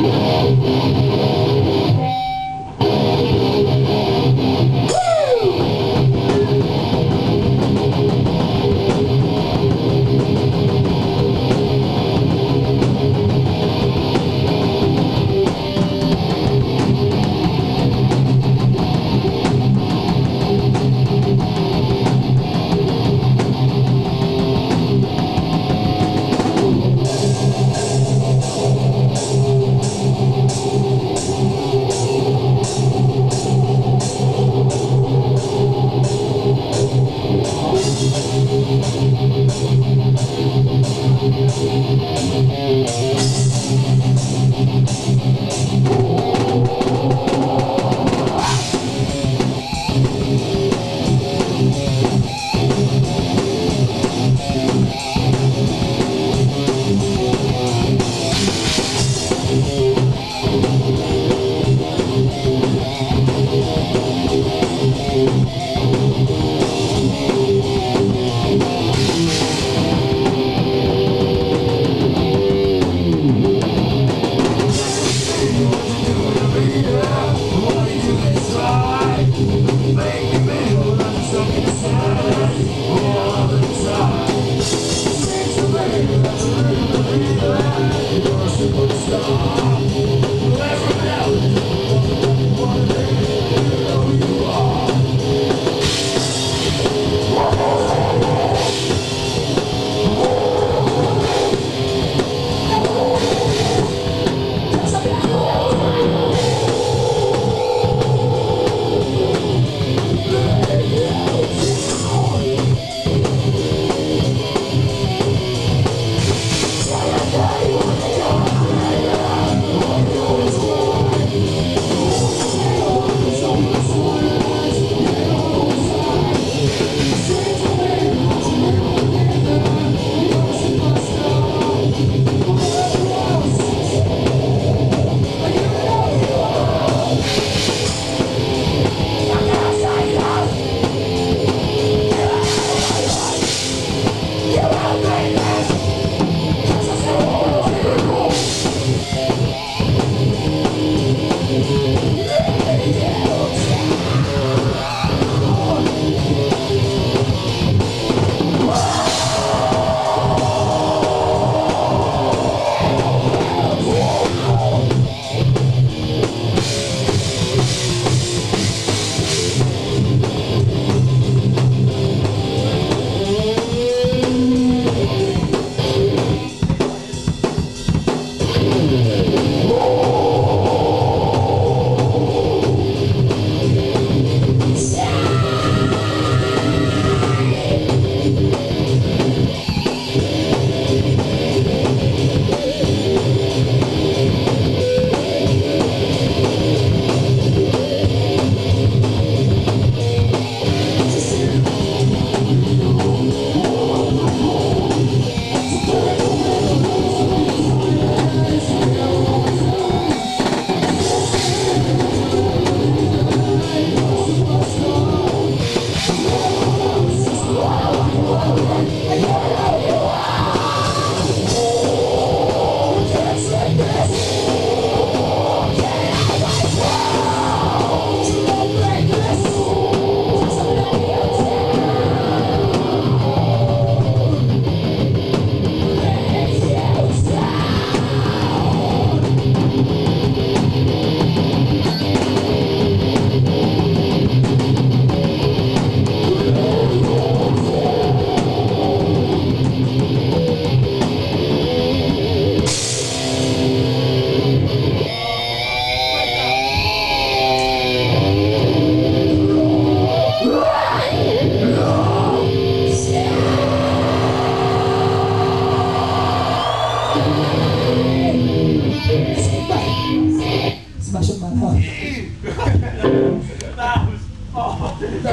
Oh, my God. Música up my heart.